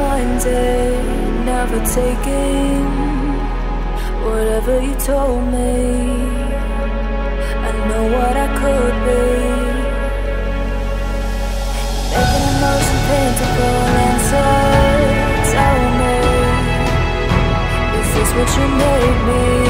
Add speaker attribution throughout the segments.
Speaker 1: Reminded, never taking whatever you told me. I know what I could be. Making emotion and so tell me, is this what you made me?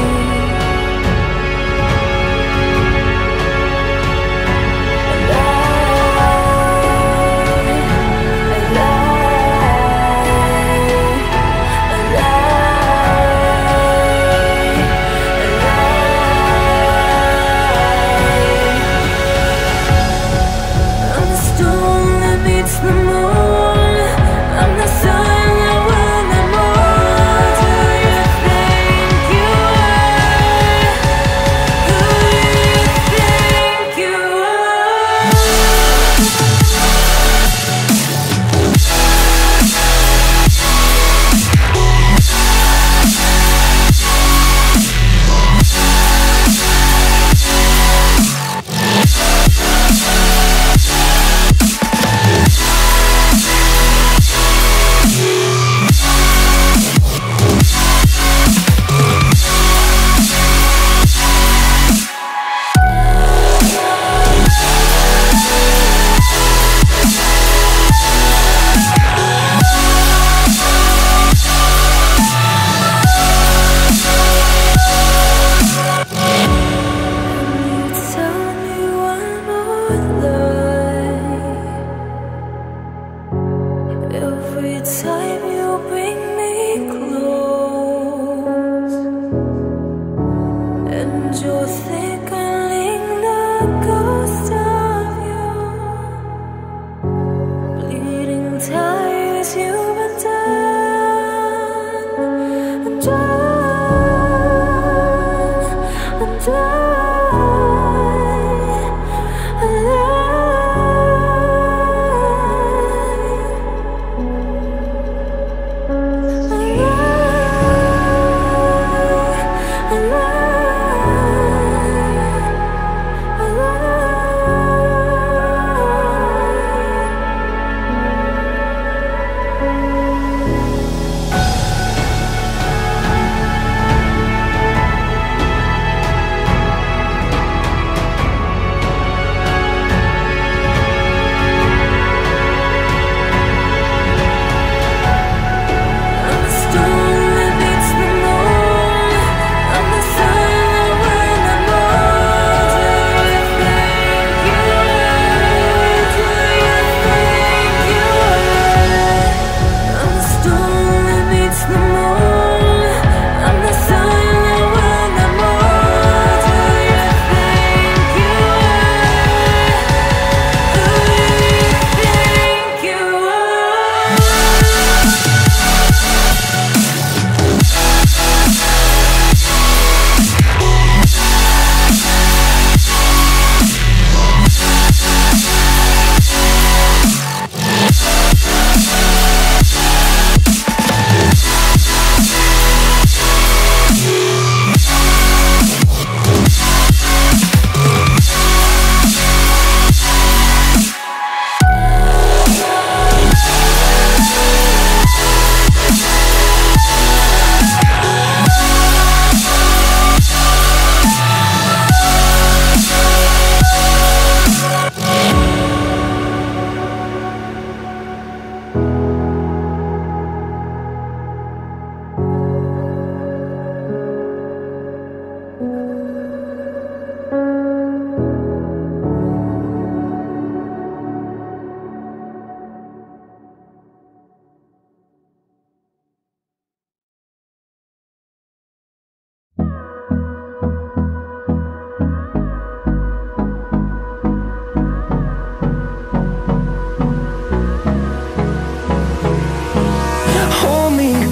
Speaker 1: The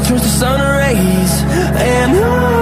Speaker 2: through the sun rays. And